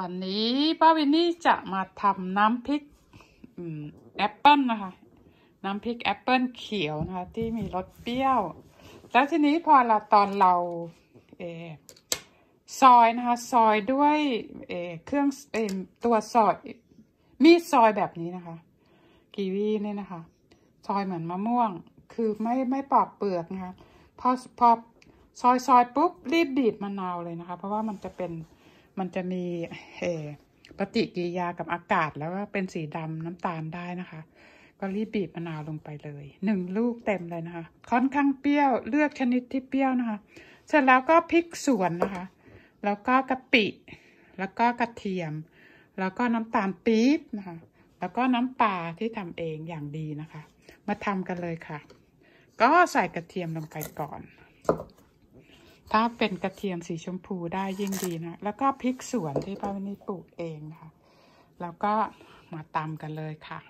วันนี้ป้าวินนี่จะมาทำน้ำพริกแอปเปิลนะคะ น้ำพริกแอปเปิลเขียวนะคะ ที่มีรสเปรี้ยว แล้วทีนี้พอเราตอนเราเอซอยนะคะ ซอยด้วยเอเครื่องเอตัวซอยมีซอยแบบนี้นะคะ กีวีเนี่ยนะคะ ซอยเหมือนมะม่วง คือไม่ไม่ปอกเปลือกนะคะ พอพอซอยซอยปุ๊บรีบบีบมะนาวเลยนะคะ เพราะว่ามันจะเป็น มันจะมีเออปฏิกิริยากับอากาศแล้วก็เป็นสีดำน้ำตาลได้นะคะ ก็รีบบีบมะนาวลงไปเลยหนึ่งลูกเต็มเลยนะคะ ค่อนข้างเปรี้ยวเลือกชนิดที่เปรี้ยวนะคะ เสร็จแล้วก็พริกสวนนะคะ แล้วก็กะปิ แล้วก็กระเทียม แล้วก็น้ำตาลปี๊บนะคะ แล้วก็น้ำปลาที่ทำเองอย่างดีนะคะ มาทำกันเลยค่ะ ก็ใส่กระเทียมลงไปก่อน ถ้าเป็นกระเทียมสีชมพูได้ยิ่งดีนะ แล้วก็พริกสวนที่ป้าวินี่ปลูกเองนะคะแล้วก็มาตำกันเลยค่ะ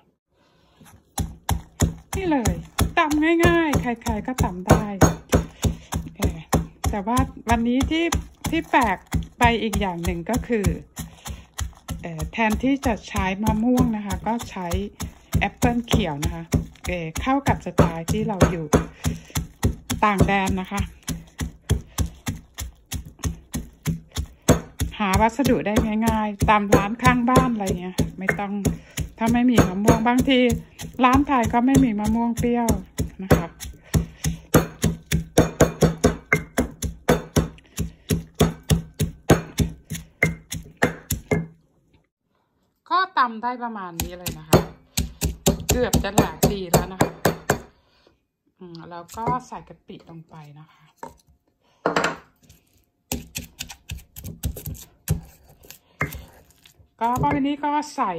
นี่เลยตำง่ายๆ ใครๆก็ตำได้เออแต่ว่าวันนี้ที่ที่แปลกไปอีกอย่างหนึ่งก็คือเออแทนที่จะใช้มะม่วงนะคะ ก็ใช้แอปเปิลเขียวนะคะเออเข้ากับสไตล์ที่เราอยู่ต่างแดนนะคะ หาวัสดุได้ง่ายๆ ตามร้านข้างบ้านอะไรเงี้ยไม่ต้องถ้าไม่มีมะม่วงบางที ร้านไทยก็ไม่มีมะม่วงเปรี้ยวนะคะก็ตำได้ประมาณนี้เลยนะคะ เกือบจะหลายปีแล้วนะคะแล้วก็ใส่กะปิลงไปนะคะ็ป้าวันนี้ก็ใส่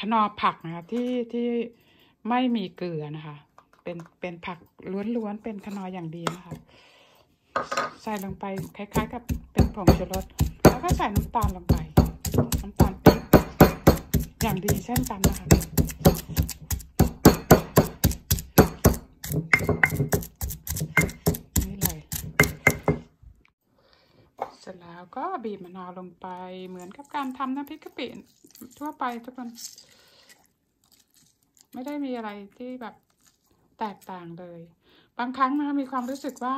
ขนอผักนะคะที่ที่ไม่มีเกลือนะคะ เป็นเป็นผักล้วนๆเป็นขนออย่างดีนะคะ ใส่ลงไปคล้าย ๆ กับเป็นผงชูรสแล้วก็ใส่น้ำตาลลงไป น้ำตาลปี๊บอย่างดีเช่นกันนะคะนี่เลย เสร็จแล้ว ก็บีบมะนาวลงไปเหมือนกับการทำน้ำพริกกะปิทั่วไปทุกคน ไม่ได้มีอะไรที่แบบแตกต่างเลย บางครั้งนะคะมีความรู้สึกว่า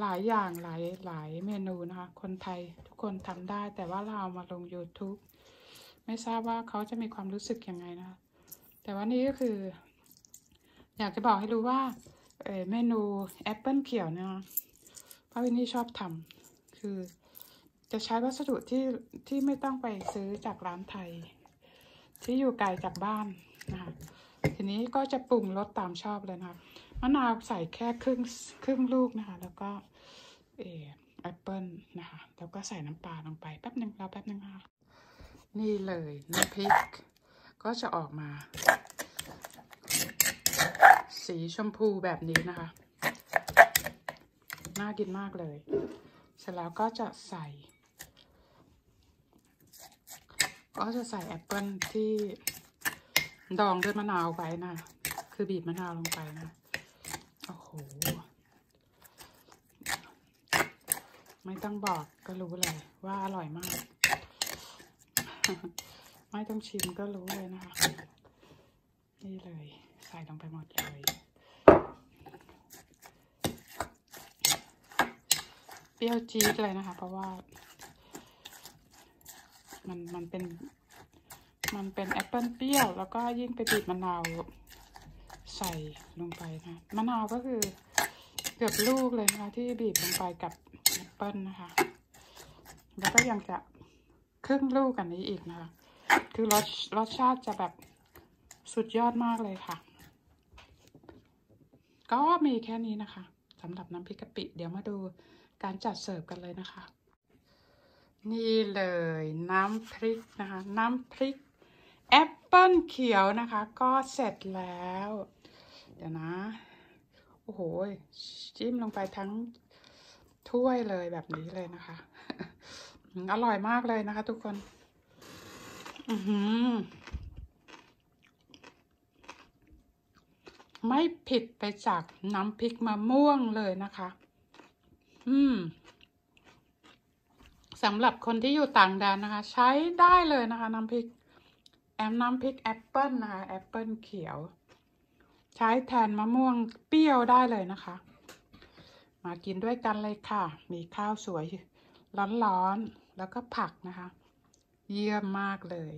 หลายอย่างหลายหลายเมนูนะคะ คนไทยทุกคนทำได้ แต่ว่าเราเอามาลง YouTube ไม่ทราบว่าเขาจะมีความรู้สึกยังไงนะ แต่ว่านี่ก็คือ อยากจะบอกให้รู้ว่าเเมนูแอปเปิลเขียวเนี่ยป้าวินนี่ชอบทำคือ จะใช้วัสดุที่ที่ไม่ต้องไปซื้อจากร้านไทย ที่อยู่ไกลจากบ้านนะคะทีนี้ก็จะปรุงรสตามชอบเลยนะคะมะนาวใส่แค่ครึ่งครึ่งลูกนะคะ แล้วก็เออแอปเปิลนะคะแล้วก็ใส่น้ำปลาลงไปแป๊บหนึ่งรอแป๊บหนึ่งค่ะนี่เลยน้ำพริก ก็จะออกมา สีชมพูแบบนี้นะคะ น่ากินมากเลย เสร็จแล้วก็จะใส่ ก็จะใส่แอปเปิลที่ดองด้วยมะนาวไปนะ คือบีบมะนาวลงไปนะ โอ้โห ไม่ต้องบอกก็รู้เลยว่าอร่อยมาก ไม่ต้องชิมก็รู้เลยนะคะ นี่เลย ใส่ลงไปหมดเลยเปรี้ยวจี๊ดเลยนะคะ เพราะว่า มันมันเป็น มันเป็นแอปเปิลเปรี้ยว แล้วก็ยิ่งไปบีบมะนาวใส่ลงไปนะมะนาวก็คือเกือบลูกเลยนะคะที่บีบลงไปกับแอปเปิลนะคะ แล้วก็ยังจะครึ่งลูกกันนี้อีกนะคะ คือรสรสชาติจะแบบสุดยอดมากเลยค่ะ ก็มีแค่นี้นะคะสำหรับน้ำพริกกะปิ เดี๋ยวมาดูการจัดเสิร์ฟกันเลยนะคะ นี่เลยน้ำพริกนะคะ น้ำพริกแอปเปิ้ลเขียวนะคะ ก็เสร็จแล้ว เดี๋ยวนะ โอ้โหจิ้มลงไปทั้งถ้วยเลยแบบนี้เลยนะคะ อร่อยมากเลยนะคะ ทุกคน อือหือไม่ผิดไปจากน้ำพริกมะม่วงเลยนะคะ อืม สำหรับคนที่อยู่ต่างแดนนะคะ ใช้ได้เลยนะคะน้ำพริก แอมน้ำพริกแอปเปิลนะคะแอปเปิลเขียว ใช้แทนมะม่วงเปรี้ยวได้เลยนะคะ มากินด้วยกันเลยค่ะ มีข้าวสวยร้อนๆแล้วก็ผักนะคะ เยี่ยมมากเลย